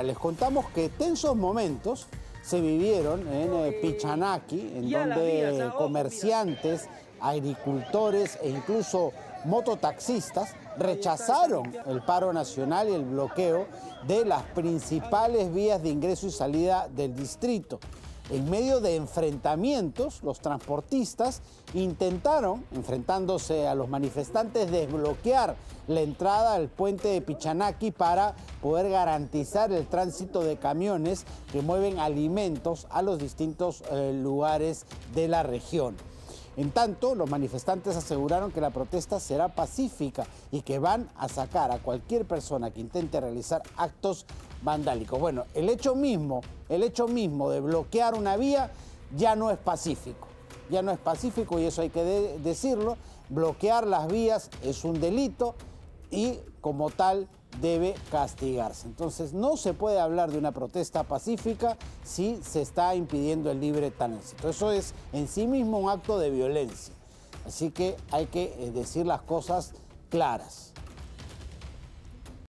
Les contamos que tensos momentos se vivieron en eh, Pichanaki, en donde comerciantes, agricultores e incluso mototaxistas rechazaron el paro nacional y el bloqueo de las principales vías de ingreso y salida del distrito. En medio de enfrentamientos, los transportistas intentaron, enfrentándose a los manifestantes, desbloquear la entrada al puente de Pichanaki para poder garantizar el tránsito de camiones que mueven alimentos a los distintos eh, lugares de la región. En tanto, los manifestantes aseguraron que la protesta será pacífica y que van a sacar a cualquier persona que intente realizar actos vandálicos. Bueno, el hecho mismo, el hecho mismo de bloquear una vía ya no es pacífico. Ya no es pacífico y eso hay que decirlo. Bloquear las vías es un delito y como tal debe castigarse. Entonces no se puede hablar de una protesta pacífica si se está impidiendo el libre tránsito. Eso es en sí mismo un acto de violencia. Así que hay que eh, decir las cosas claras.